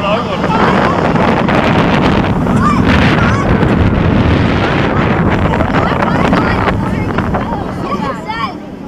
no one.